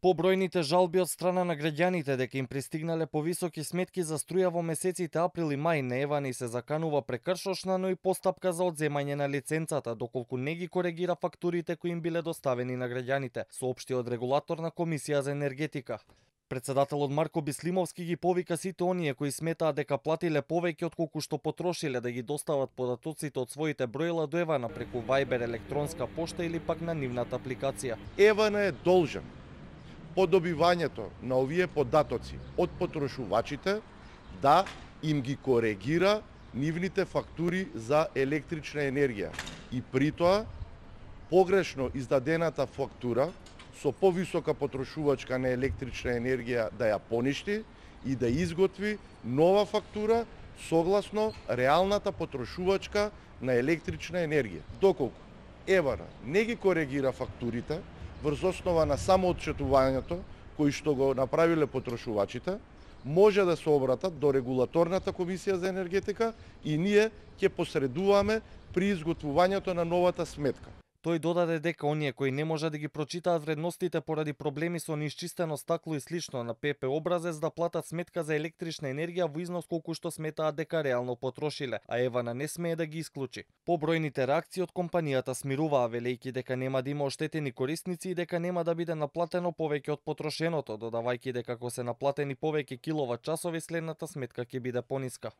Побројните жалби од страна на граѓаните дека им пристигнале повисоки сметки за струја во месеците април и мај не евани се заканува прекршошна, но и постапка за одземање на лиценцата, доколку не ги коригира фактурите кои им биле доставени на граѓаните, соопшти од регулаторна комисија за енергетика. Председателот Марко Бислимовски ги повика сите оние кои сметаат дека платиле повеќе од колку што потрошиле да ги достават податоците од своите бројла до Евана преку Viber електронска пошта или пак на нивната апликација. Евана е должен по добивањето на овие податоци од потрошувачите да им ги коригира нивните фактури за електрична енергија и при тоа погрешно издадената фактура со повисока потрошувачка на електрична енергија да ја поништи и да изготви нова фактура согласно реалната потрошувачка на електрична енергија. Доколку Евара не ги коригира фактурите, врз основа на самоотчетувањето кои што го направиле потрошувачите, може да се обратат до регулаторната комисија за енергетика и ние ќе посредуваме при изготвувањето на новата сметка. Тој додаде дека оние кои не можат да ги прочитаат вредностите поради проблеми со неисчистено стакло и слично на ПП образец да платат сметка за електрична енергија во износ колку што сметаат дека реално потрошиле, а Евана не смее да ги исклучи. Побројните реакции од компанијата смируваа велејќи дека нема да има оштетени корисници и дека нема да биде наплатено повеќе од потрошеното, додавајќи дека ако се наплатени повеќе киловат часови следната сметка ќе биде пониска.